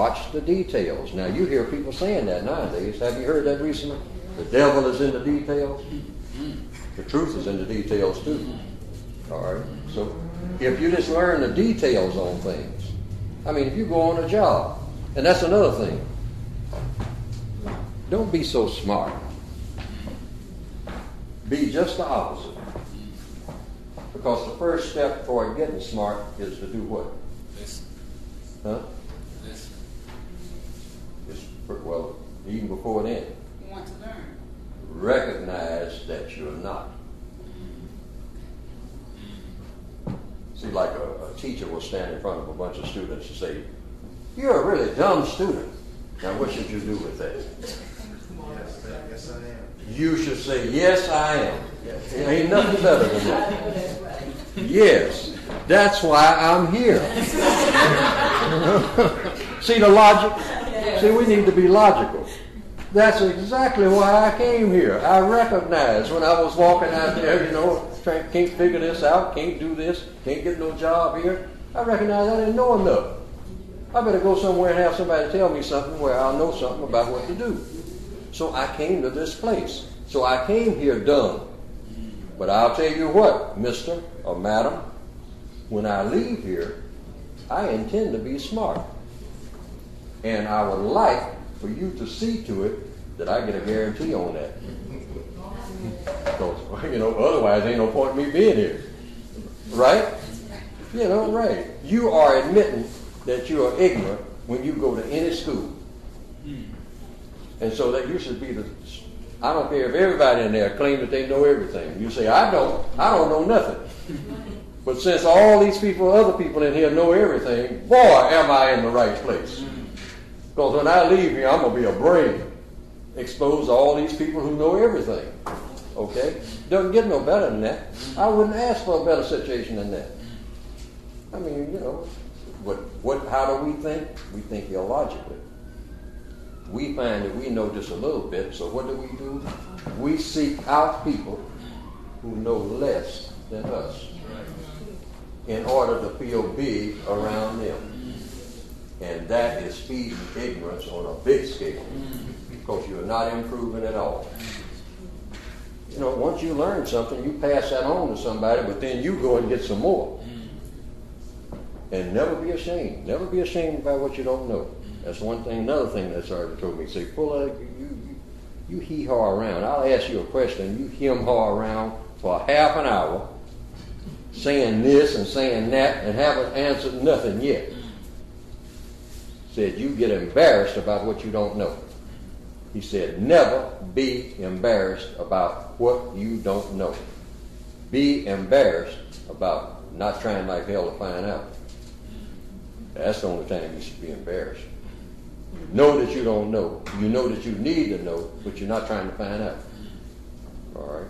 watch the details. Now you hear people saying that nowadays. Have you heard that recently? The devil is in the details. The truth is in the details too. All right. So if you just learn the details on things, I mean, if you go on a job, and that's another thing. Don't be so smart. Be just the opposite. Because the first step toward getting smart is to do what? Listen. Huh? Before then, You want to learn. recognize that you're not. See, like a, a teacher will stand in front of a bunch of students and say, You're a really dumb student. Now, what should you do with that? Yes, yes, I am. You should say, Yes, I am. It ain't nothing better than that. Yes, that's why I'm here. See the logic? See, we need to be logical. That's exactly why I came here. I recognized when I was walking out there, you know, can't figure this out, can't do this, can't get no job here. I recognized I didn't know enough. I better go somewhere and have somebody tell me something where I'll know something about what to do. So I came to this place. So I came here dumb. But I'll tell you what, mister or madam, when I leave here, I intend to be smart. And I would like for you to see to it that I get a guarantee on that. Because, you know, otherwise ain't no point in me being here. Right? You know, right. You are admitting that you are ignorant when you go to any school. And so that you should be the I don't care if everybody in there claim that they know everything. You say, I don't. I don't know nothing. But since all these people, other people in here know everything, boy, am I in the right place. Because when I leave here, I'm going to be a brain exposed to all these people who know everything. Okay? Doesn't get no better than that. I wouldn't ask for a better situation than that. I mean, you know, what, what, how do we think? We think illogically. We find that we know just a little bit, so what do we do? We seek out people who know less than us in order to feel big around them. And that is feeding ignorance on a big scale mm-hmm. because you're not improving at all. Mm-hmm. You know, once you learn something, you pass that on to somebody, but then you go and get some more. Mm-hmm. And never be ashamed. Never be ashamed about what you don't know. That's one thing. Another thing that sergeant told me, say, pull out, you, you, you hee-haw around. I'll ask you a question. You hem-haw around for half an hour, saying this and saying that, and haven't answered nothing yet. Said, you get embarrassed about what you don't know. He said, never be embarrassed about what you don't know. Be embarrassed about not trying like hell to find out. That's the only time you should be embarrassed. You know that you don't know. You know that you need to know, but you're not trying to find out. All right?